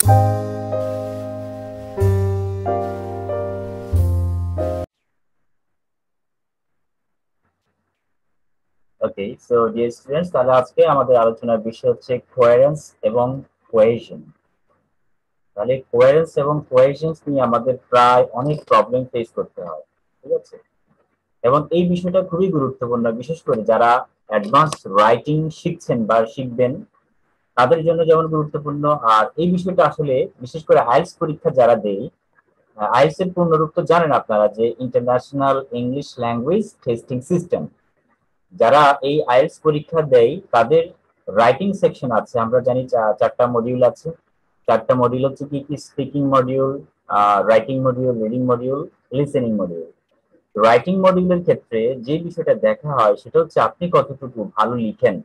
Okay so dear students তাহলে আজকে আমাদের আলোচনার বিষয় হচ্ছে কোয়ারেন্স এবং কোয়েশন তাহলে কোয়ারেন্স এবং কোয়েশনস নিয়ে আমাদের প্রায় অনেক প্রবলেম ফেস করতে হয়, ঠিক আছে? এবং এই বিষয়টা খুবই গুরুত্বপূর্ণ, বিশেষ করে যারা অ্যাডভান্স রাইটিং শিখছেন বা শিখবেন তাদের জন্য যেমন গুরুত্বপূর্ণ, আর এই বিষয়টা আসলে বিশেষ করে আইএলস পরীক্ষা যারা দেয় আইএলস এর পূর্ণরূপ তো জানেন আপনারা যে international English language testing system যারা এই আইএলস পরীক্ষা দেয় তাদের রাইটিং সেকশন আছে, আমরা জানি চারটা মডিউল আছে। চারটা মডিউল হচ্ছে কি কি speaking module writing module reading module listening module writing মডিউলের ক্ষেত্রে যে বিষয়টা দেখা হয়, সেটা হচ্ছে আপনি কতটুকু ভালো লিখেন।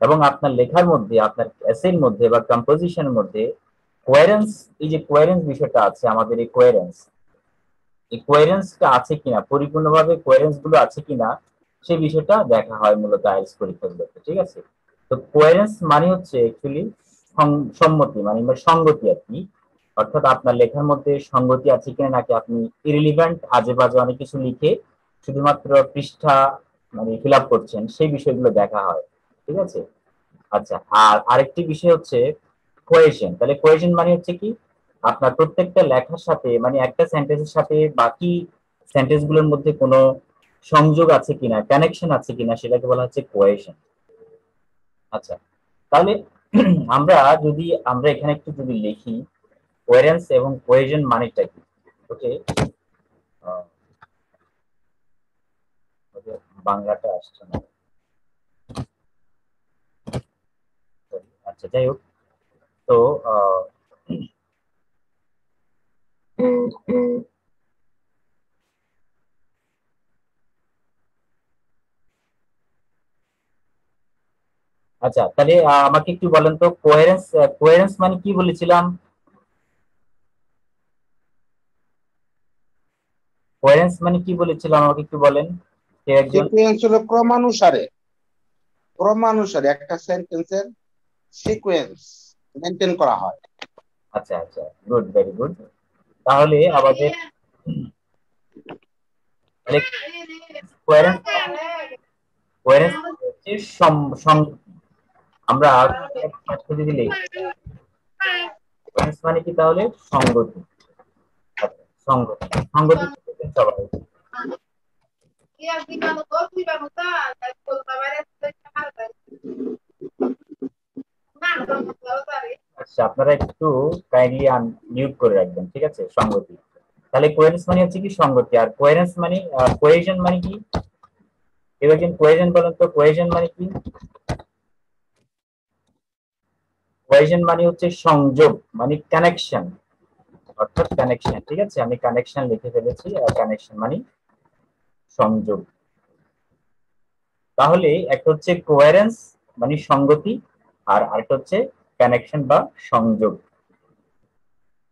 এবং আপনার লেখার মধ্যে, আপনার এসের মধ্যে বা কম্পোজিশনের মধ্যে কোয়ারেন্স এই যে কোয়ারেন্স বিষয়টা আছে, আমাদের এই কোয়ারেন্স এই কোয়ারেন্সটা আছে কিনা, পরিপূর্ণভাবে কোয়ারেন্সগুলো আছে কিনা সেই বিষয়টা দেখা হয় মূলত আইএলস পরীক্ষাগুলোতে ঠিক আছে? তো কোয়ারেন্স মানে হচ্ছে অ্যাকচুয়ালি সম্মতি মানে সঙ্গতি আর কি। অর্থাৎ আপনার লেখার মধ্যে সঙ্গতি আছে কিনা, নাকি আপনি ইরিলিভেন্ট আজে বাজে অনেক কিছু লিখে শুধুমাত্র পৃষ্ঠা মানে ফিল আপ করছেন, সেই বিষয়গুলো দেখা হয়। ঠিক আছে? আচ্ছা আর আরেকটি বিষয় হচ্ছে কোয়েশন তাহলে কোয়েশন মানে হচ্ছে কি? আপনার প্রত্যেকটা লেখার সাথে মানে একটা সেন্টেন্সের সাথে বাকি সেন্টেন্সগুলোর মধ্যে কোনো সংযোগ আছে কিনা কানেকশন আছে কিনা, সেটাকে বলা হচ্ছে কোয়েশন আচ্ছা তাহলে আমরা যদি, আমরা এখানে একটু যদি লিখি কোয়ারেন্স এবং কোয়েশন মানেটা কি? ওকে? বাংলাটা আসছে না। আচ্ছা যাই হোক। তো আচ্ছা তাহলে আমাকে একটু বলেন তো কোয়ারেন্স কোয়ারেন্স মানে কি বলেছিলাম? কোয়ারেন্স মানে কি বলেছিলাম, আমাকে একটু বলেন। একজন? সিকোয়েন্স হলো ক্রমানুসারে ক্রমানুসারে, একটা সেন্টেন্সের সিকোয়েন্স মেনটেন করা হয়। আচ্ছা আচ্ছা গুড ভেরি গুড তাহলে আমাদের কোয়ারেন্স কোয়ারেন্স হচ্ছে আমরা যদি লিখি কোয়ারেন্স মানে কি তাহলে সঙ্গতি সঙ্গতি সঙ্গতি সবাই। আচ্ছা আপনারা একটু কাইন্ডলি মিউট করে রাখবেন, ঠিক আছে? সঙ্গতি তাহলে কোয়ারেন্স মানে হচ্ছে কি সঙ্গতি আর কোয়ারেন্স মানে কোয়েশন মানে কি? এবার একজন কোয়েশন বলেন তো? কোয়েশন মানে কি? কোয়েশন মানে হচ্ছে সংযোগ মানে কানেকশন অর্থাৎ কানেকশন ঠিক আছে? আমি কানেকশন লিখে ফেলেছি কানেকশন মানে সংযোগ। তাহলে একটা হচ্ছে কোয়ারেন্স মানে সঙ্গতি আর আরেকটা হচ্ছে কানেকশন বা সংযোগ।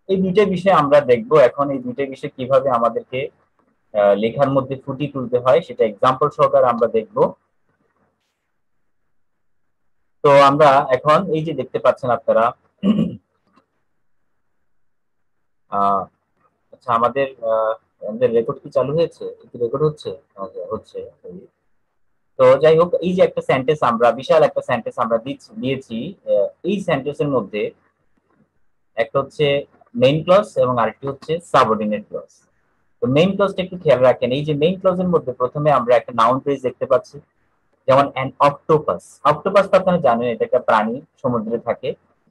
এই দুইটা বিষয়ে আমরা দেখব এখন এই দুইটা বিষয়ে কীভাবে আমাদেরকে লেখার মধ্যে ফুটি তুলতে হয় সেটা এক্সাম্পল সহকারে আমরা দেখব। তো আমরা এখন এই যে দেখতে পাচ্ছেন আপনারা আচ্ছা আমাদের আমাদের রেকর্ড কি চালু হয়েছে? রেকর্ড হচ্ছে? হচ্ছে। তো যাই হোক এই যে একটা সেন্টেন্স আমরা, বিশাল একটা সেন্টেন্স আমরা দিয়েছি এই সেন্টেন্সের মধ্যে একটা হচ্ছে মেইন ক্লজ এবং আরেকটি হচ্ছে সাবঅর্ডিনেট ক্লজ তো মেইন ক্লজটা একটু খেয়াল রাখেন, এই যে মেইন ক্লজের মধ্যে প্রথমে আমরা একটা নাউন ফ্রেজ দেখতে পাচ্ছি, যেমন অ্যান অক্টোপাস অক্টোপাস তো আপনারা জানেন, এটা একটা প্রাণী সমুদ্রে থাকে,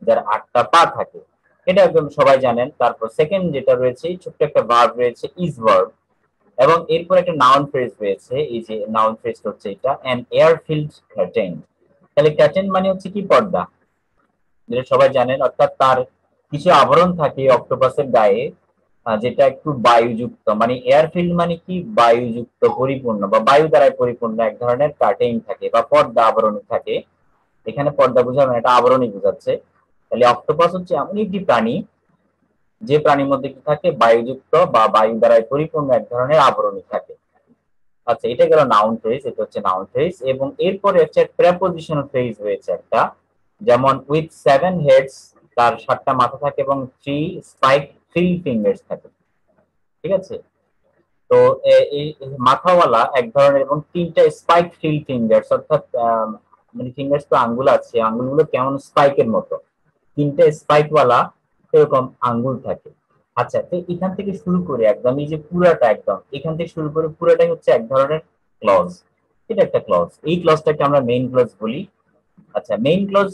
যার আটটা পা থাকে। এটা একদম সবাই জানেন। তারপর সেকেন্ড যেটা রয়েছে ছোট্ট একটা ভার্ব রয়েছে ইজ ভার্ব এবং এরপর একটা নাউন ফ্রেজ রয়েছে, এই যে নাউন ফ্রেজ হচ্ছে এটা অ্যান এয়ারফিল্ড কার্টেন তাহলে কার্টেন মানে হচ্ছে কি? পর্দা। যেটা সবাই জানেন, অর্থাৎ তার কিছু আবরণ থাকে অক্টোপাসের গায়ে যেটা একটু বায়ুযুক্ত। মানে এয়ারফিল্ড মানে কি? বায়ুযুক্ত, পরিপূর্ণ বা বায়ু দ্বারাই পরিপূর্ণ এক ধরনের কার্টেইন থাকে বা পর্দা আবরণ থাকে। এখানে পর্দা বোঝানো এটা আবরণই বোঝাচ্ছে। তাহলে অক্টোপাস হচ্ছে এমন একটি প্রাণী যে প্রাণীর মধ্যে কি থাকে? বায়ুযুক্ত বা বায়ু দ্বারাই পরিপূর্ণ এক ধরনের আবরণী থাকে। আচ্ছা এটা গেল নাউন ফ্রেজ এটা হচ্ছে নাউন ফ্রেজ এবং এরপরে হচ্ছে প্রেপোজিশনাল ফ্রেজ রয়েছে একটা, যেমন উইথ সেভেন হেডস তার সাতটা মাথা থাকে এবং থ্রি স্পাইক থ্রি ফিঙ্গার্স থাকে। ঠিক আছে? তো এই মাথাওয়ালা এক ধরনের এবং তিনটা স্পাইক থ্রি ফিঙ্গার্স অর্থাৎ মানে ফিঙ্গার্স তো আঙ্গুল আছে, আঙ্গুলগুলো কেমন স্পাইকের মতো। তিনটা স্পাইকওয়ালা এরকম আঙ্গুল থাকে। আচ্ছা তো এখান থেকে শুরু করে একদম এই যে পুরাটা একদম, এখান থেকে শুরু করে পুরাটাই হচ্ছে এক ধরনের ক্লজ এটা একটা ক্লজ এই ক্লজটাকে আমরা মেইন ক্লজ বলি। আচ্ছা মেইন ক্লজ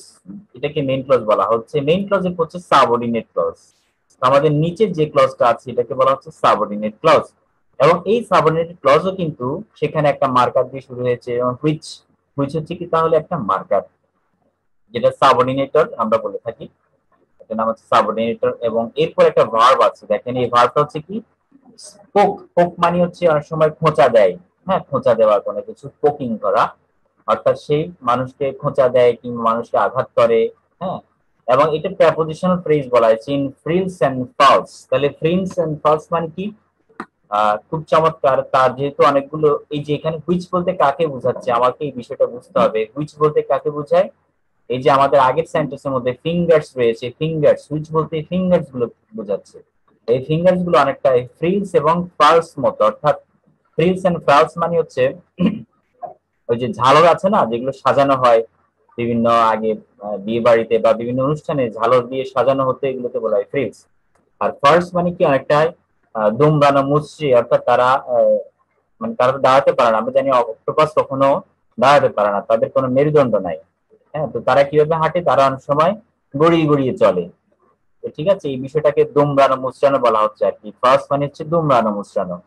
এটাকে মেইন ক্লজ বলা হচ্ছে। মেইন ক্লজ হচ্ছে সাবঅর্ডিনেট ক্লজ আমাদের নিচে যে ক্লজটা আছে, এটাকে বলা হচ্ছে সাবঅর্ডিনেট ক্লজ এবং এই সাবঅর্ডিনেট ক্লজও কিন্তু সেখানে একটা মার্কার দিয়ে শুরু হয়েছে। এবং হুইচ হুইচ হচ্ছে কি? তাহলে একটা মার্কার যেটা সাবঅর্ডিনেটর আমরা বলে থাকি। এটার নাম হচ্ছে সাবঅর্ডিনেটর এবং এরপর একটা ভার্ব আছে। দেখেন, এই ভার্বটা হচ্ছে কি? পোক পোক মানে হচ্ছে অনেক সময় খোঁচা দেয়। হ্যাঁ খোঁচা দেওয়ার কোনো কিছু পোকিং করা। অর্থাৎ সেই মানুষকে খোঁচা দেয় কিংবা মানুষকে আঘাত করে। হ্যাঁ এবং এটা প্রেপোজিশনাল ফ্রেজ বলা হয়েছে ইন ফ্রিলস এন্ড ফলস তাহলে ফ্রিলস এন্ড ফলস মানে কি? খুব চমৎকার। তার যেহেতু অনেকগুলো, এই যে এখানে হুইচ বলতে কাকে বোঝাচ্ছে? আমাকে এই বিষয়টা বুঝতে হবে। হুইচ বলতে কাকে বোঝায়? এই যে আমাদের আগের সেন্টেন্সের মধ্যে ফিঙ্গার্স রয়েছে ফিঙ্গার্স সুইচ বলতে ফিঙ্গার্সগুলো বোঝাচ্ছে। এই ফিঙ্গার্সগুলো অনেকটা ফ্রিলস এবং ফালস মতো, অর্থাৎ ফ্রিলস এন্ড ফালস মানে হচ্ছে ওই যে ঝালর আছে না, যেগুলো সাজানো হয় বিভিন্ন আগে বিয়ে বাড়িতে বা বিভিন্ন অনুষ্ঠানে ঝালর দিয়ে সাজানো হতে, এগুলোকে বলা হয় ফ্রিলস আর ফার্স্ট মানে কি অনেকটা দুমড়ানো মুচড়ি অর্থাৎ তারা মানে তারা দাঁড়াতে পারে না। আমরা জানি অক্টোপাস কখনো দাঁড়াতে পারে না, তাদের কোনো মেরুদণ্ড নাই। হ্যাঁ তো তারা কীভাবে হাঁটে? তারা অনেক সময় গড়িয়ে গড়িয়ে চলে। ঠিক আছে, এই বিষয়টাকে দুমড়ানো মুচড়ানো বলা হচ্ছে আর কি। ফার্স্ট মানে হচ্ছে দুমড়ানো মুচড়ানো।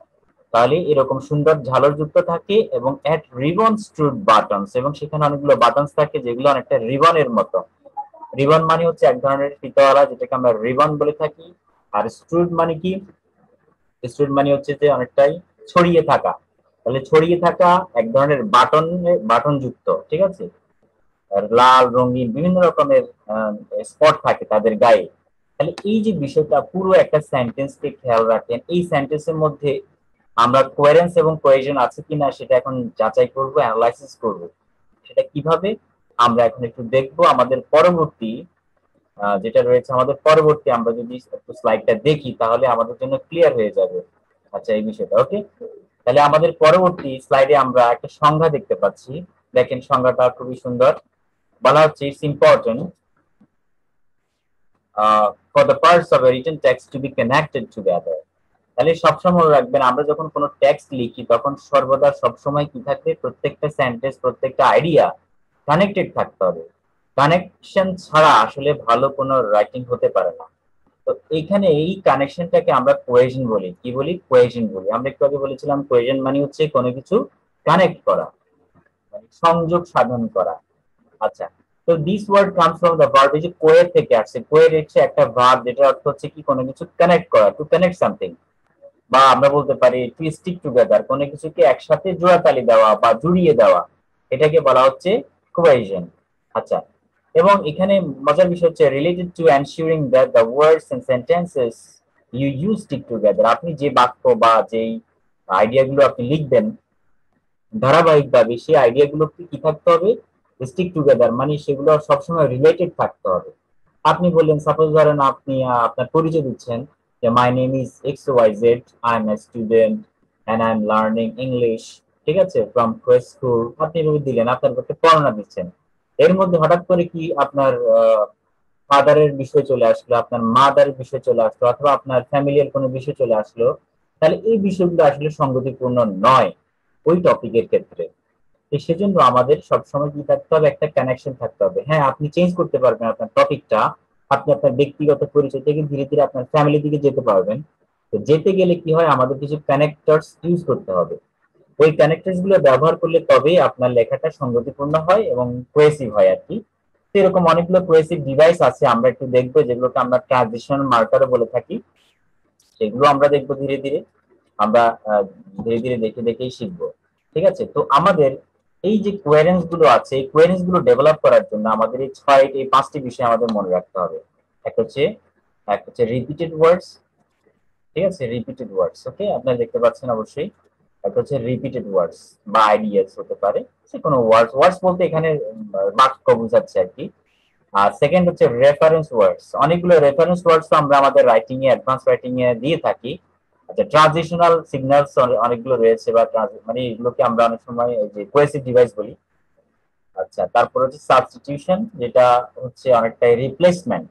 তাহলে এরকম সুন্দর ঝালর যুক্ত থাকে এবং অ্যাট রিবন স্ট্রুড বাটনস এবং সেখানে অনেকগুলো বাটনস থাকে যেগুলো অনেকটা রিবনের মতো। রিবন মানে হচ্ছে এক ধরনের ফিতাওয়ালা যেটাকে আমরা রিবন বলে থাকি। আর স্ট্রুড মানে কি? স্ট্রুড মানে হচ্ছে যে অনেকটাই ছড়িয়ে থাকা। তাহলে ছড়িয়ে থাকা এক ধরনের বাটন বাটন যুক্ত, ঠিক আছে? লাল, রঙিন বিভিন্ন রকমের স্পট থাকে তাদের গায়ে। তাহলে এই যে বিষয়টা, পুরো একটা সেন্টেন্সকে খেয়াল রাখেন। এই সেন্টেন্সের মধ্যে আমরা কোয়ারেন্স এবং কোয়েশন আছে কিনা সেটা এখন যাচাই করব অ্যানালাইসিস করব। সেটা কীভাবে? আমরা এখন একটু দেখব আমাদের পরবর্তী যেটা রয়েছে আমাদের পরবর্তী, আমরা যদি একটু স্লাইডটা দেখি, তাহলে আমাদের জন্য ক্লিয়ার হয়ে যাবে। আচ্ছা এই বিষয়টা ওকে তাহলে আমাদের পরবর্তী স্লাইডে আমরা একটা সংজ্ঞা দেখতে পাচ্ছি। দেখেন, সংজ্ঞাটা খুবই সুন্দর। বলা হচ্ছে it's important for the parts of written text to be connected together তাহলে সবসময় রাখবেন, আমরা যখন কোনো টেক্সট লিখি, তখন সর্বদা সবসময় কি থাকবে? প্রত্যেকটা সেন্টেন্স প্রত্যেকটা আইডিয়া কানেক্টেড থাকতে হবে। কানেকশন ছাড়া আসলে ভালো কোনো রাইটিং হতে পারে না। তো এখানে এই কানেকশনটাকে আমরা কোয়েশন বলি। কি বলি? কোয়েশন বলি। আমরা একটু আগে বলেছিলাম কোয়েশন মানে হচ্ছে কোনো কিছু কানেক্ট করা মানে সংযোগ সাধন করা। আচ্ছা তো this word comes from the verb যে কোয়ের থেকে আসছে, কোয়ের হচ্ছে একটা ভার্ব যেটার অর্থ হচ্ছে কি, কোনো কিছু কানেক্ট করা টু কানেক্ট সামথিং বা আমরা বলতে পারি টু স্টিক টুগেদার কোনো কিছুকে একসাথে জোড়াতালি দেওয়া বা জুড়িয়ে দেওয়া, এটাকে বলা হচ্ছে কোয়েশন আচ্ছা এবং এখানে মজার বিষয় হচ্ছে related to ensuring that the words and sentences you use stick together আপনি যে বাক্য বা যেই আইডিয়াগুলো আপনি লিখবেন, ধারাবাহিকভাবে সেই আইডিয়াগুলো কি থাকতে হবে? স্টিক টুগেদার মানে সেগুলো সবসময় রিলেটেড থাকতে হবে। আপনি বললেন সাপোজ ধরেন আপনি আপনার পরিচয় দিচ্ছেন যে my name is X Y Z I am a student and I am learning English ঠিক আছে? ফ্রম স্কুল আপনি এভাবে দিলেন, আপনার কাছে পড়ানা দিচ্ছেন। এর মধ্যে হঠাৎ করে কি আপনার ফাদারের বিষয় চলে আসলো, আপনার মাদারের বিষয় চলে আসলো, অথবা আপনার ফ্যামিলির কোনো বিষয় চলে আসলো, তাহলে এই বিষয়গুলো আসলে সঙ্গতিপূর্ণ নয় ওই টপিকের ক্ষেত্রে। সেজন্য আমাদের সবসময় কি থাকতে হবে? একটা কানেকশন থাকতে হবে। হ্যাঁ আপনি চেঞ্জ করতে পারবেন আপনার টপিকটা আপনি আপনার ব্যক্তিগত পরিচয় থেকে ধীরে ধীরে আপনার ফ্যামিলি দিকে যেতে পারবেন। তো যেতে গেলে কি হয়? আমাদের কিছু কানেক্টরস ইউজ করতে হবে। ওই কানেক্টরসগুলো ব্যবহার করলে তবেই আপনার লেখাটা সঙ্গতিপূর্ণ হয় এবং কোয়েসিভ হয় আর কি। এরকম অনেকগুলো কোয়েসিভ ডিভাইস আছে, আমরা একটু দেখব, যেগুলোকে আমরা ট্রানজিশন মার্কারও বলে থাকি। সেগুলো আমরা দেখব ধীরে ধীরে। আমরা ধীরে ধীরে দেখে দেখেই শিখব। ঠিক আছে? তো আমাদের এই যে কোয়ারেন্সগুলো আছে, এই কোয়ারেন্সগুলো ডেভেলপ করার জন্য আমাদের এই ছয়, এই পাঁচটি বিষয় আমাদের মনে রাখতে হবে। এক হচ্ছে এক হচ্ছে রিপিটেড ওয়ার্ডস ঠিক আছে? রিপিটেড ওয়ার্ডস ওকে আপনারা দেখতে পাচ্ছেন অবশ্যই। এক হচ্ছে রিপিটেড ওয়ার্ডস বা আইডিয়াস হতে পারে যে কোনো ওয়ার্ডস ওয়ার্ডস বলতে এখানে বাক্য বোঝাচ্ছে আর কি। আর সেকেন্ড হচ্ছে রেফারেন্স ওয়ার্ডস অনেকগুলো রেফারেন্স ওয়ার্ডস আমরা আমাদের রাইটিং এ অ্যাডভান্স রাইটিং এ দিয়ে থাকি। আচ্ছা ট্রানজিশনাল সিগন্যালস অনেকগুলো রয়েছে বা মানে এগুলোকে আমরা অনেক সময় এই যে কোয়েসিভ ডিভাইস বলি। আচ্ছা তারপর হচ্ছে সাবস্টিটিউশন যেটা হচ্ছে অনেকটাই রিপ্লেসমেন্ট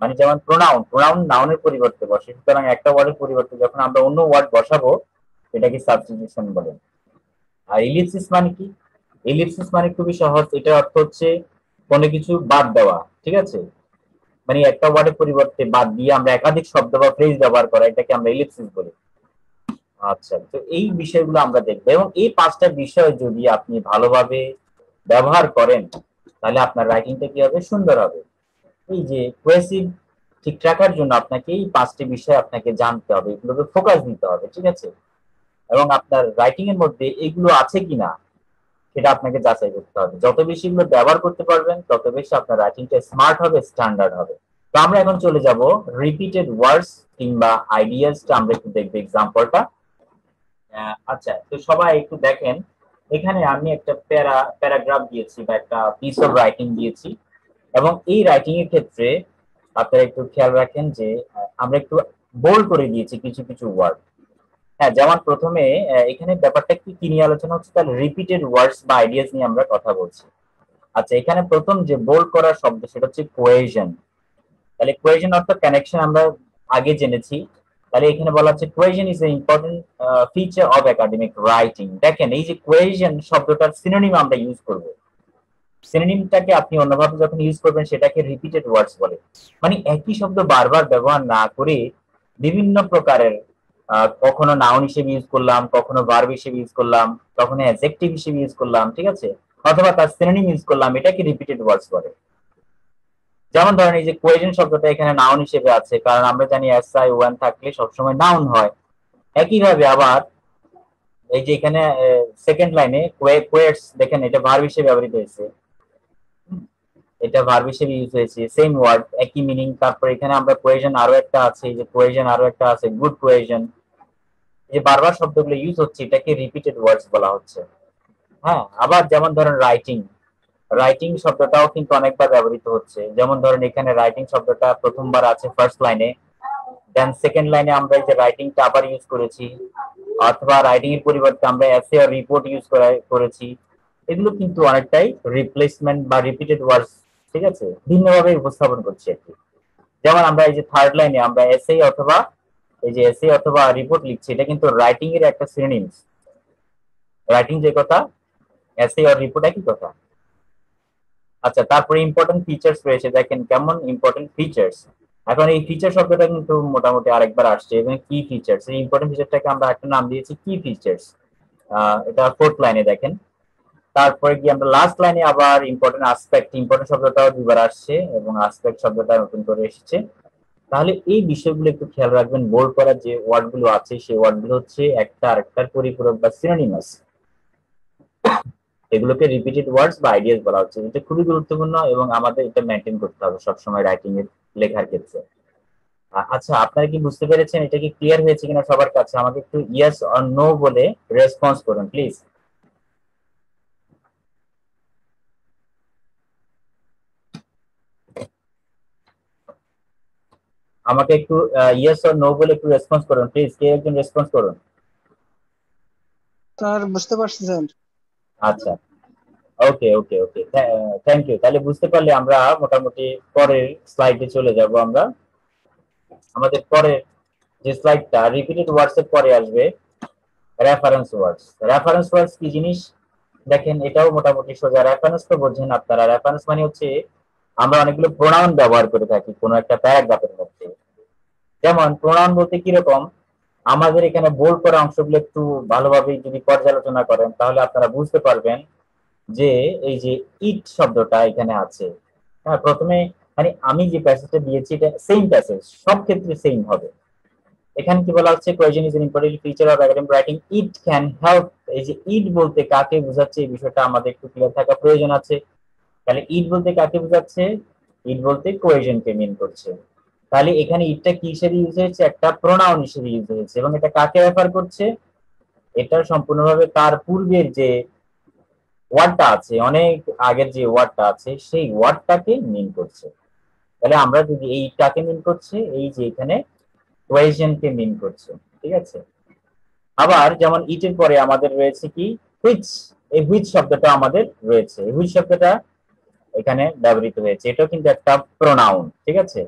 মানে যেমন প্রোনাউন প্রোনাউন নাউনের পরিবর্তে বসে। সুতরাং একটা ওয়ার্ডের পরিবর্তে যখন আমরা অন্য ওয়ার্ড বসাবো, এটাকে সাবস্টিটিউশন বলে। আর ইলিপসিস মানে কি? ইলিপসিস মানে খুবই সহজ। এটার অর্থ হচ্ছে কোনো কিছু বাদ দেওয়া, ঠিক আছে? মানে একটা ওয়ার্ডের পরিবর্তে বাদ দিয়ে আমরা একাধিক শব্দ বা ফ্রেজ ব্যবহার করা, এটাকে আমরা ইলিপসিস বলি। আচ্ছা তো এই বিষয়গুলো আমরা দেখব। এবং এই পাঁচটা বিষয় যদি আপনি ভালোভাবে ব্যবহার করেন, তাহলে আপনার রাইটিংটা কি হবে? সুন্দর হবে। এই যে কোয়েসিভ ঠিক রাখার জন্য আপনাকে এই পাঁচটি বিষয় আপনাকে জানতে হবে এগুলোকে ফোকাস দিতে হবে, ঠিক আছে? এবং আপনার রাইটিং এর মধ্যে এগুলো আছে কিনা? সেটা আপনাকে যাচাই করতে হবে। যত বেশি এগুলো ব্যবহার করতে পারবেন, তত বেশি আপনার রাইটিংটা স্মার্ট হবে স্ট্যান্ডার্ড হবে। তো আমরা এখন চলে যাব রিপিটেড ওয়ার্ডস কিংবা আইডিয়াসটা আমরা একটু দেখব এক্সাম্পলটা আচ্ছা তো সবাই একটু দেখেন। এখানে আমি একটা প্যারা প্যারাগ্রাফ দিয়েছি বা একটা পিস অফ রাইটিং দিয়েছি। এবং এই রাইটিং এর ক্ষেত্রে আপনারা একটু খেয়াল রাখেন যে আমরা একটু বোল্ড করে দিয়েছি কিছু কিছু ওয়ার্ড হ্যাঁ যেমন প্রথমে এখানে ব্যাপারটা কি কি নিয়ে আলোচনা হচ্ছে? তাহলে রিপিটেড ওয়ার্ডস বা আইডিয়াস নিয়ে আমরা কথা বলছি। আচ্ছা এখানে প্রথম যে বোল্ড করার শব্দ, সেটা হচ্ছে কোয়েশন তাহলে কোয়েশন অর্থ কানেকশন আমরা আগে জেনেছি। তাহলে এখানে বলা হচ্ছে cohesion is a important feature of academic writing দেখেন, এই যে কোয়েশন শব্দটার সিনোনিম আমরা ইউজ করব। সিনোনিমটাকে আপনি অন্যভাবে যখন ইউজ করবেন, সেটাকে রিপিটেড ওয়ার্ডস বলে। মানে একই শব্দ বারবার ব্যবহার না করে বিভিন্ন প্রকারের কখনো নাউন হিসেবে ইউজ করলাম, কখনো ভার্ব হিসেবে ইউজ করলাম, কখনো অ্যাডজেক্টিভ হিসেবে ইউজ করলাম, ঠিক আছে? অথবা তার সিনোনিম ইউজ করলাম এটাকে রিপিটেড ওয়ার্ডস বলে? যেমন ধরেন এই যে কোয়েশন শব্দটা এখানে নাউন হিসেবে আছে, কারণ আমরা জানি এস আই ওয়ান থাকলে সবসময় নাউন হয়। একইভাবে আবার এই যে এখানে সেকেন্ড লাইনে কোয়েটস দেখেন এটা ভার্ব হিসেবে ব্যবহৃত হয়েছে। এটা ভার্ব হিসেবে ইউজ হয়েছে সেম ওয়ার্ড একই মিনিং তারপর এখানে আমরা কোয়েশন আরও একটা আছে যে কোয়েশন আরও একটা আছে গুড কোয়েশন। যে বারবার শব্দগুলো ইউজ হচ্ছে, এটাকে রিপিটেড ওয়ার্ডস বলা হচ্ছে। হ্যাঁ আবার যেমন ধরেন রাইটিং রাইটিং শব্দটাও কিন্তু অনেকবার ব্যবহৃত হচ্ছে। যেমন ধরেন এখানে রাইটিং শব্দটা প্রথমবার আছে ফার্স্ট লাইনে দেন সেকেন্ড লাইনে আমরা এই যে রাইটিংটা আবার ইউজ করেছি, অথবা রাইটিং এর পরিবর্তে আমরা এসে আর রিপোর্ট ইউজ করেছি। এগুলো কিন্তু অনেকটাই রিপ্লেসমেন্ট বা রিপিটেড ওয়ার্ডস ঠিক আছে? ভিন্নভাবে উপস্থাপন করছি আর কি। যেমন আমরা এই যে থার্ড লাইনে আমরা এসে অথবা এই যে এসে অথবা রিপোর্ট লিখছি, এটা কিন্তু রাইটিং এর একটা সিনোনিমস রাইটিং যে কথা এসে আর রিপোর্ট একই কথা। আচ্ছা তারপরে ইম্পর্টেন্ট ফিচার্স রয়েছে, দেখেন কেমন ইম্পর্টেন্ট ফিচার্স এখন এই ফিচার শব্দটা কিন্তু মোটামুটি আরেকবার আসছে, এবং কি ফিচার্স এই ইম্পর্টেন্ট ফিচারটাকে আমরা একটা নাম দিয়েছি, কি ফিচার্স এটা ফোর্থ লাইনে দেখেন। তারপরে গিয়ে আমরা লাস্ট লাইনে আবার ইম্পর্টেন্ট আসপেক্ট ইম্পর্টেন্ট শব্দটাও দুবার আসছে, এবং আসপেক্ট শব্দটা নতুন করে এসেছে। তাহলে এই বিষয়গুলো একটু খেয়াল রাখবেন। বোল্ড করার যে ওয়ার্ডগুলো আছে, সেই ওয়ার্ডগুলো হচ্ছে একটা আরেকটার পরিপূরক বা সিনোনিমাস এগুলোকে রিপিটেড ওয়ার্ডস বা আইডিয়াস বলা হচ্ছে। এটা খুবই গুরুত্বপূর্ণ এবং আমাদের এটা মেনটেন করতে হবে সবসময় রাইটিং এর, লেখার ক্ষেত্রে। আচ্ছা আপনারা কি বুঝতে পেরেছেন? এটা কি ক্লিয়ার হয়েছে কিনা সবার কাছে? আমাকে একটু ইয়েস অর নো বলে রেসপন্স করুন প্লিজ আমাকে একটু ইয়েস অর নো বলে একটু রেসপন্স করুন প্লিজ কে একজন রেসপন্স করুন? স্যার বুঝতে পারছি স্যার। আচ্ছা। ওকে ওকে ওকে থ্যাংক ইউ তাহলে বুঝতে পারলে আমরা মোটামুটি পরের স্লাইডে চলে যাব আমরা। আমাদের পরের যে স্লাইডটা রিপিটেড ওয়ার্ডস এর পরে আসবে। রেফারেন্স ওয়ার্ডস রেফারেন্স ওয়ার্ডস কি জিনিস? দেখেন এটাও মোটামুটি সোজা। রেফারেন্স তো বোঝেন আপনারা। রেফারেন্স মানে হচ্ছে আমরা অনেকগুলো প্রোনাউন ব্যবহার করে থাকি কোনো একটা প্যারাগ্রাফের মধ্যে। যেমন প্রোনাউন বলতে কীরকম, আমাদের এখানে বোল্ড করা অংশগুলো একটু ভালোভাবে যদি পর্যালোচনা করেন, তাহলে আপনারা বুঝতে পারবেন যে এই যে ইট শব্দটা এখানে আছে। হ্যাঁ প্রথমে মানে আমি যে প্যাসেজটা দিয়েছি, এটা সেম প্যাসেজ সব ক্ষেত্রে সেম হবে। এখানে কি বলা হচ্ছে? Cohesion is important feature of academic writing it can help এই যে ইট বলতে কাকে বোঝাচ্ছে, এই বিষয়টা আমাদের একটু ক্লিয়ার থাকা প্রয়োজন আছে। তাহলে ইট বলতে কাকে বোঝাচ্ছে? ইট বলতে কোয়েশনকে মিন করছে। তাহলে এখানে ইটটা কি হিসেবে ইউজ হয়েছে? একটা প্রোনাউন হিসেবে ইউজ হয়েছে। এবং এটা কাকে রেফার করছে? এটা সম্পূর্ণভাবে তার পূর্বের যে ওয়ার্ডটা আছে, অনেক আগের যে ওয়ার্ডটা আছে, সেই ওয়ার্ডটাকে মিন করছে। তাহলে আমরা যদি এই এইটাকে মিন করছে, এই যে এখানে কোয়েশনকে মিন করছে, ঠিক আছে? আবার যেমন ইটের পরে আমাদের রয়েছে কি? হুইচ এই হুইচ শব্দটা আমাদের রয়েছে। হুইচ শব্দটা এখানে ব্যবহৃত হয়েছে। এটাও কিন্তু একটা প্রোনাউন ঠিক আছে?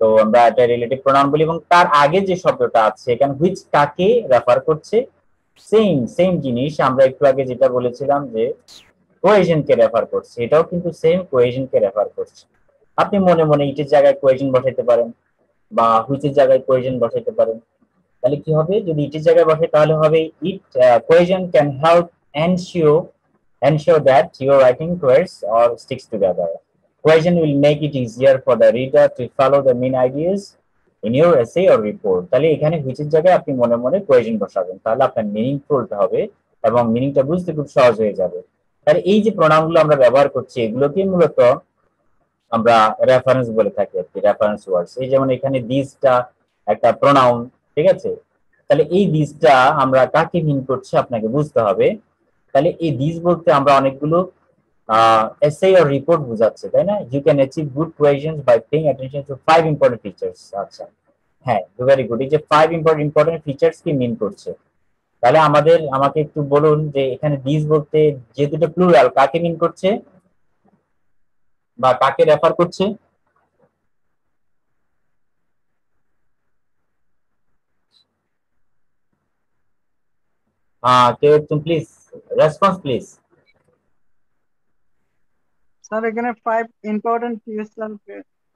তো আমরা এটা রিলেটিভ প্রোনাউন বলি এবং তার আগে যে শব্দটা আছে, এখানে হুইচ কাকে রেফার করছে? সেম সেম জিনিস। আমরা একটু আগে যেটা বলেছিলাম যে কোয়েশনকে রেফার করছে, এটাও কিন্তু সেম কোয়েশনকে রেফার করছে। আপনি মনে মনে ইটের জায়গায় কোয়েশন বসাইতে পারেন বা হুইচের জায়গায় কোয়েশন বসাইতে পারেন। তাহলে কি হবে? যদি ইটের জায়গায় বসে, তাহলে হবে it cohesion can help ensure ensure that your writing words or sticks together Question will make it easier for the reader to follow the main ideas in your essay or report. তাহলে এখানে হুইচের জায়গায় আপনি মনে মনে question বসাবেন? তাহলে আপনার মিনিংফুলটা হবে এবং মিনিংটা বুঝতে খুব সহজ হয়ে যাবে। তাহলে এই যে প্রণামগুলো আমরা ব্যবহার করছি, এগুলোকে মূলত আমরা রেফারেন্স বলে থাকি আর কি রেফারেন্স ওয়ার্ডস এই যেমন এখানে দিসটা একটা প্রোনাউন ঠিক আছে? তাহলে এই দিসটা আমরা কাকে মিন করছি আপনাকে বুঝতে হবে। তাহলে এই দিস বলতে আমরা অনেকগুলো এসে অর রিপোর্ট বোঝাচ্ছে, তাই না? You can achieve good cohesions by paying attention to five important features আচ্ছা। হ্যাঁ ভেরি গুড এই যে ফাইভ ইম্পর্টেন্ট ইম্পর্টেন্ট ফিচার্স কি মিন করছে? তাহলে আমাদের, আমাকে একটু বলুন যে এখানে দিস বলতে যেহেতু এটা প্লুরাল কাকে মিন করছে? বা কাকে রেফার করছে? কেউ একটু প্লিজ রেসপন্স প্লিজ স্যার, এখানে ফাইভ ইম্পর্টেন্ট ফিচার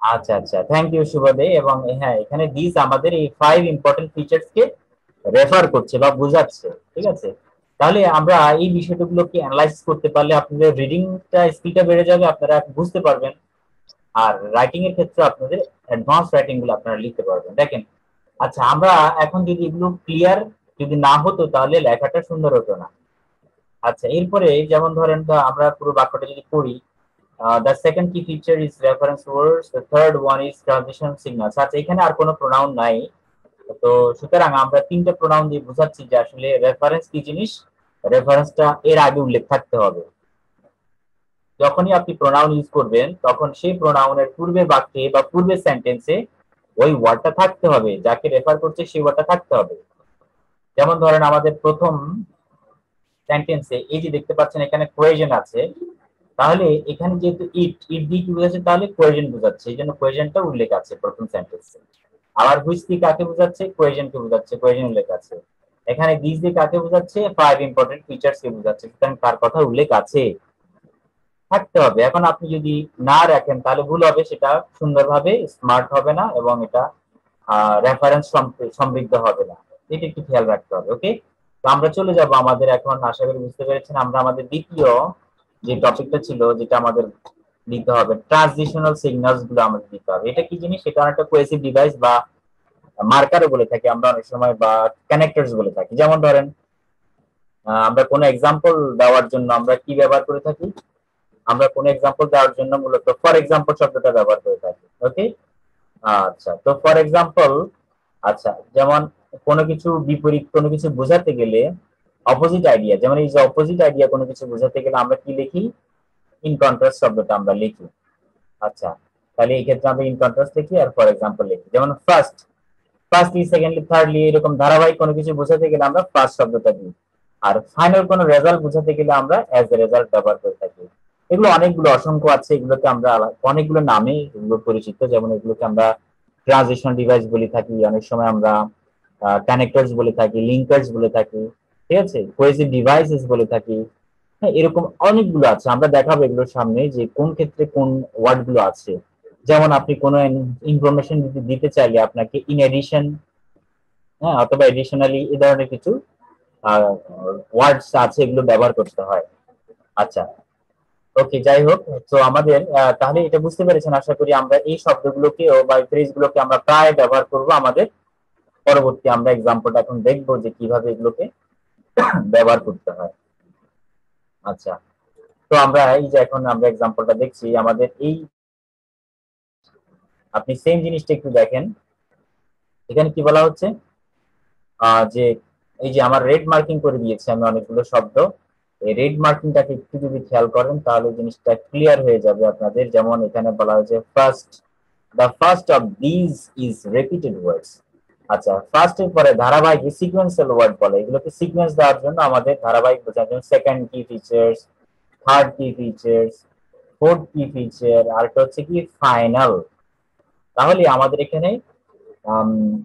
আচ্ছা আচ্ছা। Thank you Shubhade. এবং হ্যাঁ এখানে দিস আমাদের এই ফাইভ ইম্পর্টেন্ট ফিচার্স কে রেফার করছে বা বোঝাচ্ছে, ঠিক আছে? তাহলে আমরা এই বিষয়গুলোকে অ্যানালাইসিস করতে পারলে আপনাদের রিডিংটা স্পিডটা বেড়ে যাবে, আপনারা বুঝতে পারবেন। আর রাইটিং এর ক্ষেত্রে আপনাদের অ্যাডভান্স রাইটিংগুলো আপনারা লিখতে পারবেন। দেখেন আচ্ছা আমরা এখন যদি এগুলো ক্লিয়ার যদি না হতো, তাহলে লেখাটা সুন্দর হতো না। আচ্ছা এরপরে যেমন ধরেন, আমরা পুরো বাক্যটা যদি পড়ি the second key feature is reference words the third one is transition signals আচ্ছা এখানে আর কোনো প্রোনাউন নাই। তো সুতরাং আমরা তিনটা প্রোনাউন দিয়ে বোঝাচ্ছি যে আসলে রেফারেন্স কি জিনিস? রেফারেন্সটা এর আগে উল্লেখ থাকতে হবে। যখনই আপনি প্রোনাউন ইউজ করবেন, তখন সেই প্রোনাউনের পূর্বে বাক্যে বা পূর্বে সেন্টেন্সে ওই ওয়ার্ডটা থাকতে হবে। যাকে রেফার করছে সেই ওয়ার্ডটা থাকতে হবে। যেমন ধরেন আমাদের প্রথম সেন্টেন্সে এই যে দেখতে পাচ্ছেন এখানে কোয়েশন আছে। তাহলে এখানে যেহেতু ইট ইট দিয়ে কি বোঝাচ্ছে? তাহলে কোয়েশন বোঝাচ্ছে। এই জন্য কোয়েশনটা উল্লেখ আছে প্রথম সেন্টেন্সে আবার হুইচ দিয়ে কাকে বোঝাচ্ছে? কোয়েশনকে বোঝাচ্ছে। কোয়েশন উল্লেখ আছে। এখানে দিস দিয়ে কাকে বোঝাচ্ছে? ফাইভ ইম্পর্টেন্ট ফিচার্স কে বোঝাচ্ছে। সুতরাং তার কথা উল্লেখ আছে। থাকতে হবে। এখন আপনি যদি না রাখেন, তাহলে ভুল হবে। সেটা সুন্দরভাবে স্মার্ট হবে না এবং এটা রেফারেন্স সমৃদ্ধ হবে না। এটা একটু খেয়াল রাখতে হবে ওকে তো আমরা চলে যাব আমাদের এখন, আশা করি বুঝতে পেরেছেন, আমরা আমাদের দ্বিতীয় যে টপিকটা ছিল যেটা আমাদের দিতে হবে ট্রানজিশনাল সিগন্যালসগুলো আমাদের দিতে হবে। এটা কি জিনিস? এটা একটা কোয়েসিভ ডিভাইস বা মার্কারও বলে থাকি আমরা অনেক সময় বা কানেক্টরস বলে থাকি। যেমন ধরেন আমরা কোনো এক্সাম্পল দেওয়ার জন্য আমরা কি ব্যবহার করে থাকি? আমরা কোনো এক্সাম্পল দেওয়ার জন্য মূলত ফর এক্সাম্পল শব্দটা ব্যবহার করে থাকি। ওকে আচ্ছা তো ফর এক্সাম্পল আচ্ছা যেমন কোনো কিছু বিপরীত, কোনো কিছু বোঝাতে গেলে অপোজিট আইডিয়া যেমন এই যে অপোজিট আইডিয়া কোনো কিছু বোঝাতে গেলে আমরা কি লিখি? ইন কন্ট্রাস্ট শব্দটা আমরা লিখি। আচ্ছা তাহলে এই ক্ষেত্রে আমরা ইন কন্ট্রাস্ট লিখি আর ফর এক্সাম্পল লিখি। যেমন ফার্স্ট ফার্স্টলি সেকেন্ডলি থার্ডলি এরকম ধারাবাহিক কোনো কিছু বোঝাতে গেলে আমরা ফার্স্ট শব্দটা দিই। আর ফাইনাল কোনো রেজাল্ট বোঝাতে গেলে আমরা অ্যাজ এ রেজাল্ট ব্যবহার করে থাকি। এগুলো অনেকগুলো, অসংখ্য আছে, এগুলোকে আমরা অনেকগুলো নামে এগুলো পরিচিত, যেমন এগুলোকে আমরা ট্রানজিশন ডিভাইস বলে থাকি, অনেক সময় আমরা কানেক্টরস বলে থাকি লিঙ্কার্স বলে থাকি। ঠিক আছে? কোয়েসিভ ডিভাইসেস বলে থাকি। হ্যাঁ এরকম অনেকগুলো আছে। আমরা দেখাবো এগুলোর সামনে যে কোন ক্ষেত্রে কোন ওয়ার্ডগুলো আছে। যেমন আপনি কোনো ইনফরমেশন যদি দিতে চাইলে আপনাকে ইন এডিশন হ্যাঁ অথবা এডিশনালি এই ধরনের কিছু ওয়ার্ডস আছে এগুলো ব্যবহার করতে হয়। আচ্ছা। ওকে যাই হোক, তো আমাদের তাহলে এটা বুঝতে পেরেছেন আশা করি আমরা এই শব্দগুলোকে বা ফ্রেজ গুলোকে আমরা প্রায় ব্যবহার করব আমাদের। পরবর্তী আমরা এক্সাম্পলটা এখন দেখব যে কীভাবে এগুলোকে ব্যবহার করতে হয়। আচ্ছা। তো আমরা এই যে এখন আমরা এক্সাম্পলটা দেখছি, আমাদের এই আপনি সেম জিনিসটা একটু দেখেন। এখানে কি বলা হচ্ছে? যে এই যে আমার রেড মার্কিং করে দিয়েছে আমি অনেকগুলো শব্দ। এই রেড মার্কিংটাকে একটু যদি খেয়াল করেন, তাহলে জিনিসটা ক্লিয়ার হয়ে যাবে আপনাদের। যেমন এখানে বলা হয়েছে first the first of these is repeated words আচ্ছা ফার্স্ট এর পরে ধারাবাহিক সিকোয়েন্সিয়াল ওয়ার্ড বলে, এগুলোকে সিকোয়েন্স দেওয়ার জন্য আমাদের ধারাবাহিক বোঝার জন্য second key features third key features fourth key feature আর একটা হচ্ছে কি ফাইনাল তাহলে আমাদের এখানে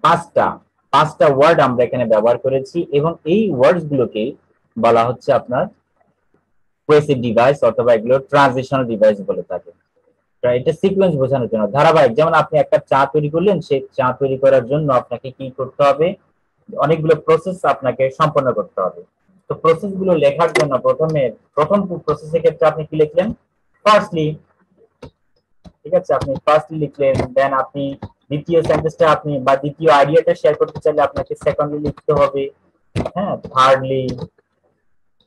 পাঁচটা পাঁচটা ওয়ার্ড আমরা এখানে ব্যবহার করেছি এবং এই ওয়ার্ডস গুলোকে বলা হচ্ছে আপনার কোয়েসিভ ডিভাইস অথবা এগুলো ট্রানজিশনাল ডিভাইস বলে থাকে এটা সিকোয়েন্স বোঝানোর জন্য। ধারাবাহিক, যেমন আপনি একটা চা তৈরি করলেন, সেই চা তৈরি করার জন্য আপনাকে কি করতে হবে? অনেকগুলো প্রসেস আপনাকে সম্পন্ন করতে হবে। তো প্রসেসগুলো লেখার জন্য প্রথমে, প্রথম প্রসেসের ক্ষেত্রে আপনি কি লিখলেন? ফার্স্টলি ঠিক আছে, আপনি ফার্স্টলি লিখলেন দেন আপনি দ্বিতীয় সেন্টেন্সটা আপনি বা দ্বিতীয় আইডিয়াটা শেয়ার করতে চাইলে আপনাকে সেকেন্ডলি লিখতে হবে। হ্যাঁ থার্ডলি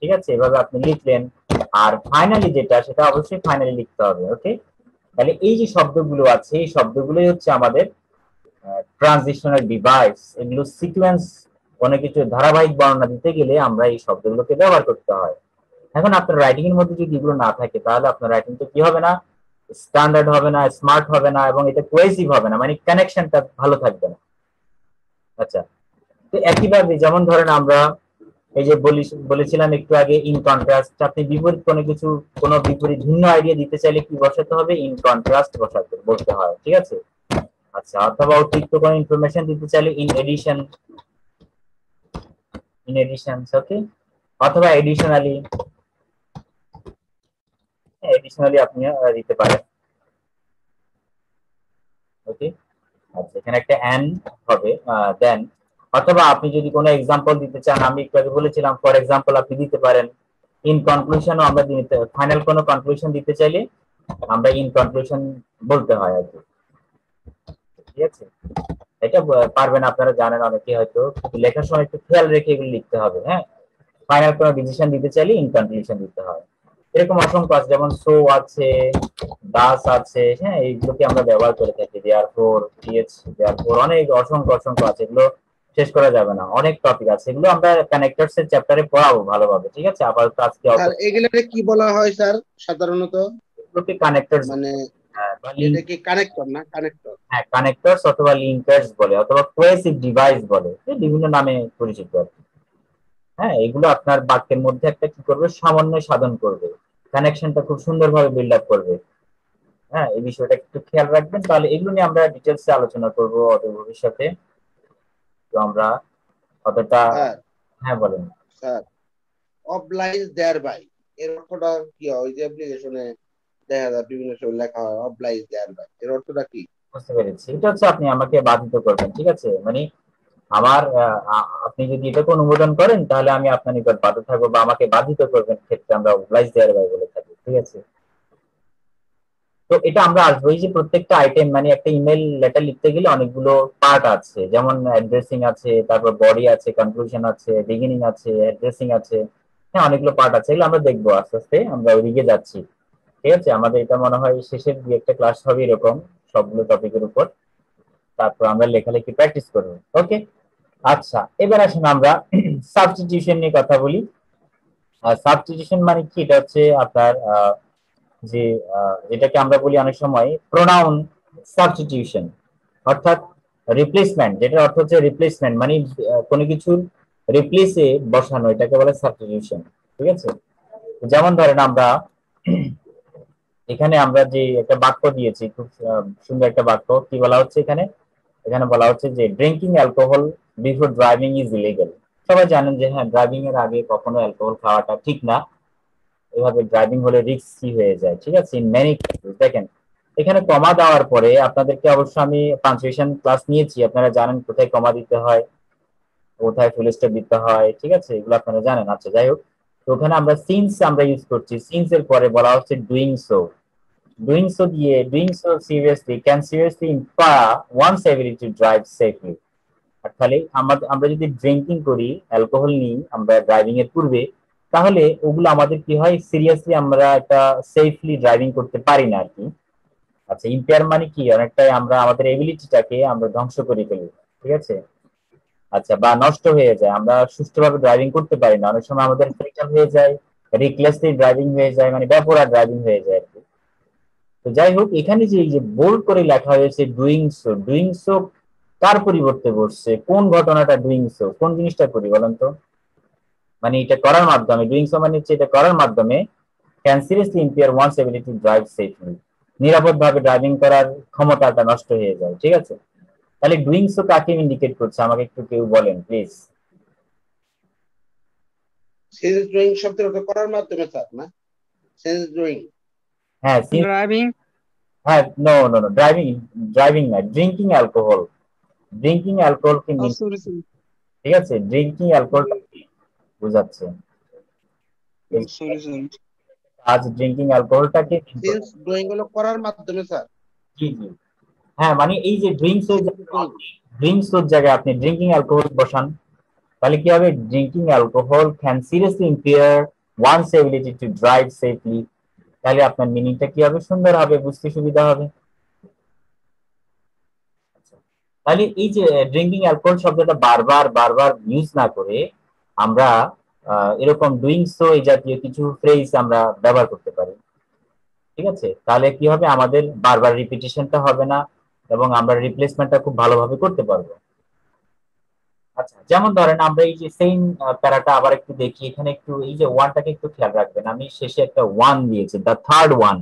ঠিক আছে, এভাবে আপনি লিখলেন। আর ফাইনালি যেটা, সেটা অবশ্যই ফাইনালি লিখতে হবে ওকে তাহলে এই যে শব্দগুলো আছে, এই শব্দগুলোই হচ্ছে আমাদের ট্রানজিশনাল ডিভাইস এগুলো সিকুয়েন্স কোনো কিছু ধারাবাহিক বর্ণনা দিতে গেলে আমরা এই শব্দগুলোকে ব্যবহার করতে হয়। এখন আপনার রাইটিং এর মধ্যে যদি এগুলো না থাকে, তাহলে আপনার রাইটিংটা কি হবে না? স্ট্যান্ডার্ড হবে না স্মার্ট হবে না, এবং এটা কোয়েসিভ হবে না মানে কানেকশনটা ভালো থাকবে না। আচ্ছা তো একইভাবে যেমন ধরেন আমরা এই যে বলেছিলাম একটু আগে ইন কন্ট্রাস্ট আপনি বিপরীত কোনো কিছু, কোনো বিপরীত ভিন্ন আইডিয়া দিতে চাইলে কি বসাতে হবে? ইন কন্ট্রাস্ট বসাতে, বলতে হয়, ঠিক আছে? আচ্ছা অথবা অতিরিক্ত কোনো ইনফরমেশন দিতে চাইলে in addition in addition okay অথবা এডিশনালি এডিশনালি আপনি দিতে পারেন। ওকে আচ্ছা এখানে একটা অ্যান হবে দেন অথবা আপনি যদি কোনো এক্সাম্পল দিতে চান, আমি একটু আগে বলেছিলাম ফর এক্সাম্পল আপনি দিতে পারেন। ইন কনক্লুশনও আমরা দিতে ফাইনাল কোনো কনক্লুশন দিতে চাইলে আমরা ইন কনক্লুশন বলতে হয় আর কি। ঠিক আছে? এটা পারবেন আপনারা জানেন অনেকে হয়তো। লেখার সময় একটু খেয়াল রেখে এগুলো লিখতে হবে হ্যাঁ? ফাইনাল কোনো ডিসিশন দিতে চাইলে ইন কনক্লুশন দিতে হয়। এরকম অসংখ্য আছে, যেমন সো আছে দাস আছে হ্যাঁ? এইগুলোকে আমরা ব্যবহার করে থাকি। Therefore PH therefore অনেক অসংখ্য অসংখ্য আছে। এগুলো শেষ করা যাবে না। অনেক টপিক আছে। এগুলো আমরা কানেক্টরস এর চ্যাপ্টারে পড়াবো ভালোভাবে ঠিক আছে? আপাতত আজকে স্যার এগুলোকে কি বলা হয় স্যার সাধারণত? এগুলোকে কানেক্টরস মানে এটা কানেক্টর না কানেক্টর হ্যাঁ কানেক্টরস অথবা লিঙ্কার্স বলে অথবা কোয়েসিভ ডিভাইস বলে বিভিন্ন নামে পরিচিত আর কি। হ্যাঁ এগুলো আপনার বাক্যের মধ্যে একটা কি করবে? সমন্বয় সাধন করবে। কানেকশনটা খুব সুন্দরভাবে বিল্ড আপ করবে। হ্যাঁ এই বিষয়টা একটু খেয়াল রাখবেন। তাহলে এগুলো নিয়ে আমরা ডিটেলসে আলোচনা করব অদূর ভবিষ্যতে। তো আমরা অতটা হ্যাঁ বলেন। স্যার অবলাইজ দেয়ার বাই এর অর্থটা কি হয়? ওই যে অ্যাপ্লিকেশনে দেখা যায় বিভিন্ন সময় লেখা হয় অবলাইজ দেয়ার বাই এর অর্থটা কি? বুঝতে পেরেছি। এটা হচ্ছে আপনি আমাকে বাধিত করবেন ঠিক আছে? মানে আমার আপনি যদি এটাকে অনুমোদন করেন তাহলে আমি আপনার নিকট বাধ্য থাকব বা আমাকে বাধিত করবেন ক্ষেত্রে আমরা ওবলাইজ দেয়ার বাই বলে থাকি ঠিক আছে? তো এটা আমরা আসব এই যে প্রত্যেকটা আইটেম মানে একটা ইমেল লেটার লিখতে গেলে অনেকগুলো পার্ট আছে। যেমন অ্যাড্রেসিং আছে তারপর বডি আছে কনক্লুশন আছে বিগিনিং আছে অ্যাড্রেসিং আছে হ্যাঁ অনেকগুলো পার্ট আছে। এগুলো আমরা দেখব আস্তে আস্তে আমরা ওইদিকে যাচ্ছি। ঠিক আছে? আমাদের এটা মনে হয় শেষের দুই একটা ক্লাস হবে এরকম সবগুলো টপিকের উপর। তারপর আমরা লেখালেখি প্র্যাকটিস করব। ওকে আচ্ছা এবার আসুন আমরা সাবস্টিটিউশন নিয়ে কথা বলি। সাবস্টিটিউশন মানে কি? এটা হচ্ছে আপনার আহ, যে যেটাকে আমরা বলি অনেক সময় প্রোনাউন সাবস্টিটিউশন অর্থাৎ রিপ্লেসমেন্ট যেটার অর্থ হচ্ছে রিপ্লেসমেন্ট মানে কোনো কিছুর রিপ্লেসে বসানো, এটাকে বলে সাবস্টিটিউশন ঠিক আছে? যেমন ধরেন আমরা এখানে আমরা যে একটা বাক্য দিয়েছি, খুব সুন্দর একটা বাক্য, কি বলা হচ্ছে এখানে? এখানে বলা হচ্ছে যে drinking alcohol before driving is illegal সবাই জানেন যে হ্যাঁ ড্রাইভিং এর আগে কখনো অ্যালকোহল খাওয়াটা ঠিক না। এভাবে ড্রাইভিং হলে রিস্কি হয়ে যায়, ঠিক আছে? ইন মেনি দেখেন, এখানে কমা দেওয়ার পরে আপনাদেরকে অবশ্য আমি পাঞ্চুয়েশন ক্লাস নিয়েছি, আপনারা জানেন কোথায় কমা দিতে হয়, কোথায় ফুল স্টপ দিতে হয়, ঠিক আছে? এগুলো আপনারা জানেন। আচ্ছা যাই হোক, তো ওখানে আমরা সিন্স আমরা ইউজ করছি। সিন্স এর পরে বলা হচ্ছে ডুইং সো ডুইং সো দিয়ে doing so seriously can seriously impair one's ability to drive safely তাহলে আমাদের আমরা যদি ড্রিঙ্কিং করি অ্যালকোহল নিই, আমরা ড্রাইভিং এর পূর্বে তাহলে ওগুলো আমাদের কি হয়? সিরিয়াসলি আমরা একটা সেফলি ড্রাইভিং করতে পারি না আর কি। আচ্ছা ইম্পেয়ার মানে কি? অনেকটাই আমরা, আমাদের এবিলিটিটাকে আমরা ধ্বংস করে ফেলি, ঠিক আছে? আচ্ছা বা নষ্ট হয়ে যায়। আমরা সুষ্ঠুভাবে ড্রাইভিং করতে পারি না। অনেক সময় আমাদের ফ্রিকশন হয়ে যায় রিকলেসলি ড্রাইভিং হয়ে যায় মানে ব্যাপরা ড্রাইভিং হয়ে যায় আর কি। তো যাই হোক, এখানে যে এই যে বোল্ড করে লেখা হয়েছে ডুইং সো ডুইং সো কার পরিবর্তে বসছে? কোন ঘটনাটা ডুইং সো কোন জিনিসটা করি বলেন তো? মানে এটা করার মাধ্যমে ডুইং সো মানে হচ্ছে এটা করার মাধ্যমে can seriously impair one's ability drive safely নিরাপদভাবে driving করার ক্ষমতাটা নষ্ট হয়ে যায় ঠিক আছে? তাহলে ডুইং সো কাকে ইন্ডিকেট করছে? আমাকে একটু কেউ বলেন প্লিজ সেন্স ড্রয়িং শব্দের অর্থ করার মাধ্যমে স্যার না? সেন্স ড্রয়িং হ্যাঁ ড্রাইভিং হ্যাঁ no no no driving driving না ড্রিঙ্কিং অ্যালকোহল ড্রিঙ্কিং অ্যালকোহল কি ঠিক আছে? ড্রিঙ্কিং অ্যালকোহল বুঝাচ্ছে। আজ ড্রিঙ্কিং অ্যালকোহলটাকে সেন্স ড্রয়িং হলো করার মাধ্যমে স্যার জি জি। হ্যাঁ মানে এই যে ড্রিঙ্কস ড্রিঙ্কস এর জায়গায় আপনি ড্রিঙ্কিং অ্যালকোহল বসান তাহলে কি হবে? Drinking alcohol can seriously impair one's ability to drive safely তাহলে আপনার মিনিংটা কি হবে? সুন্দর হবে বুঝতে সুবিধা হবে। আচ্ছা, তাহলে এই যে ড্রিঙ্কিং অ্যালকোহল শব্দটা বারবার বারবার ইউজ না করে আমরা এরকম ডুইং সো এই জাতীয় কিছু ফ্রেজ আমরা ব্যবহার করতে পারি। ঠিক আছে? তাহলে কি হবে? আমাদের বারবার রিপিটেশনটা হবে না এবং আমরা রিপ্লেসমেন্টটা খুব ভালোভাবে করতে পারব। আচ্ছা যেমন ধরেন আমরা এই যে সেম প্যারাটা আবার একটু দেখি। এখানে একটু, এই যে ওয়ানটাকে একটু খেয়াল রাখবেন। আমি শেষে একটা ওয়ান দিয়েছি দ্য থার্ড ওয়ান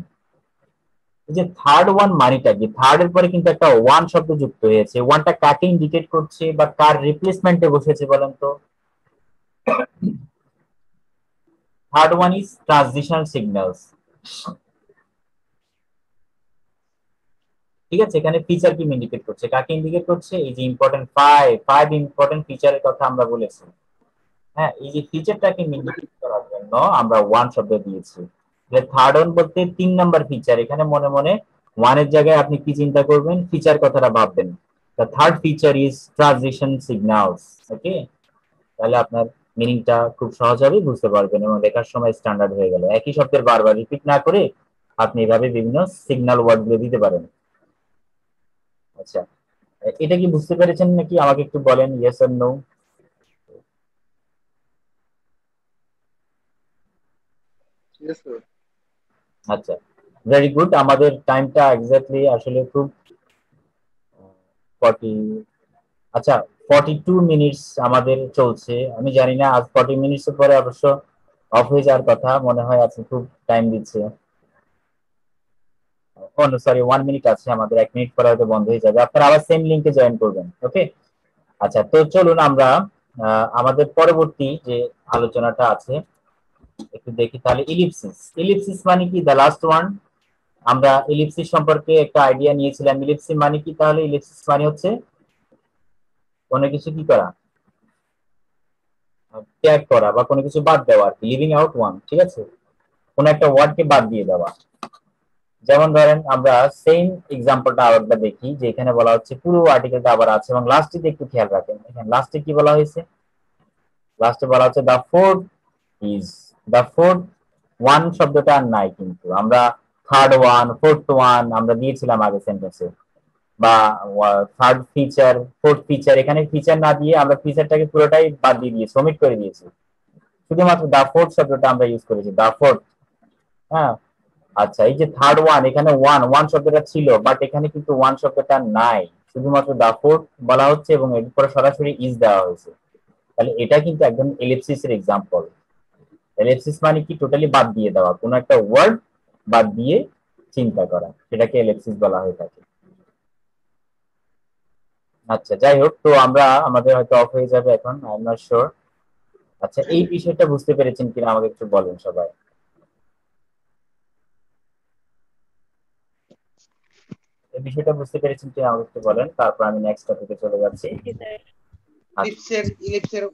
এই যে থার্ড ওয়ান মানিটা কি? থার্ড এর পরে কিন্তু একটা ওয়ান শব্দ যুক্ত হয়েছে। ওয়ানটা কাকে ইন্ডিকেট করছে বা কার রিপ্লেসমেন্টে বসেছে বলেন তো? Third one is transitional signals ঠিক আছে, এখানে ফিচার কি ইন্ডিকেট করছে। কাকে ইন্ডিকেট করছে? এই যে ইম্পর্টেন্ট ফাইভ ফাইভ ইম্পর্টেন্ট ফিচারের কথা আমরা বলেছি। হ্যাঁ এই যে ফিচারটাকে ইন্ডিকেট করার জন্য আমরা ওয়ান শব্দ দিয়েছি। যে থার্ড ওয়ান বলতে তিন নাম্বার ফিচার এখানে মনে মনে ওয়ানের জায়গায় আপনি কি চিন্তা করবেন? ফিচার কথাটা ভাববেন। The third feature is transition signals okay তাহলে আপনার মিনিংটা খুব সহজভাবে বুঝতে পারবেন এবং লেখার সময় স্ট্যান্ডার্ড হয়ে গেল। একই শব্দের বারবার রিপিট না করে আপনি এভাবে বিভিন্ন সিগন্যাল ওয়ার্ডগুলো দিতে পারেন। আচ্ছা এটা কি বুঝতে পেরেছেন নাকি? আমাকে একটু বলেন ইয়েস আর নো. আচ্ছা ভেরি গুড আমাদের টাইমটা এক্স্যাক্টলি আসলে খুব ফর্টি আচ্ছা ফর্টি টু মিনিটস আমাদের চলছে। আমি জানি না, আজ ফর্টি মিনিটস পরে অবশ্য অফ হয়ে যাওয়ার কথা। মনে হয় আজকে খুব টাইম দিচ্ছে। সরি ওয়ান মিনিট আছে আমাদের। এক মিনিট পরে হয়তো বন্ধ হয়ে যাবে। আপনারা আবার সেম লিঙ্কে জয়েন করবেন ওকে আচ্ছা তো চলুন আমরা আমাদের পরবর্তী যে আলোচনাটা আছে, একটু দেখি তাহলে ইলিপসিস ইলিপসিস মানে কি? দ্য লাস্ট ওয়ান আমরা ইলিপসিস সম্পর্কে একটা আইডিয়া নিয়েছিলাম। ইলিপসিস মানে কি? তাহলে ইলিপসিস মানে হচ্ছে কোনো কিছু কি করা? ত্যাগ করা বা কোনো কিছু বাদ দেওয়া আর কি লিভিং আউট ওয়ান ঠিক আছে? কোনো একটা ওয়ার্ডকে বাদ দিয়ে দেওয়া। যেমন ধরেন আমরা সেম এক্সাম্পলটা আরেকবার দেখি, যে এখানে বলা হচ্ছে পুরো আর্টিকেলটা আবার আছে এবং লাস্টে একটু খেয়াল রাখেন। এখানে লাস্টে কি বলা হয়েছে? লাস্টে বলা হচ্ছে the fourth is the fourth one শব্দটা আর নাই কিন্তু। আমরা থার্ড ওয়ান ফোর্থ ওয়ান আমরা দিয়েছিলাম আগে সেন্টেন্সে বা থার্ড ফিচার ফোর্থ ফিচার এখানে ফিচার না দিয়ে আমরা ফিচারটাকে পুরোটাই বাদ দিয়ে দিয়েছি সমিট করে দিয়েছি। শুধুমাত্র দা ফোর্থ শব্দটা আমরা ইউজ করেছি দা ফোর্থ হ্যাঁ? আচ্ছা এই যে থার্ড ওয়ান এখানে ওয়ান ওয়ান শব্দটা ছিল বাট এখানে কিন্তু ওয়ান শব্দটা নাই। শুধুমাত্র দা ফোর্থ বলা হচ্ছে এবং এরপরে সরাসরি ইজ দেওয়া হয়েছে। তাহলে এটা কিন্তু একদম এলিপসিস এর এক্সাম্পল এলিপসিস মানে কি? টোটালি বাদ দিয়ে দেওয়া। কোনো একটা ওয়ার্ড বাদ দিয়ে চিন্তা করা, সেটাকে এলিপসিস বলা হয়ে থাকে। আচ্ছা যাই হোক তো আমরা আমাদের হয়তো অফ হয়ে যাবে এখন আই এম নট শিওর আচ্ছা এই বিষয়টা বুঝতে পেরেছেন কিনা আমাকে একটু বলেন সবাই। এই বিষয়টা বুঝতে পেরেছেন কিনা আমাকে একটু বলেন তারপর আমি নেক্সট টপিকে চলে যাচ্ছি। আচ্ছা। ইলিপসের ইলিপসের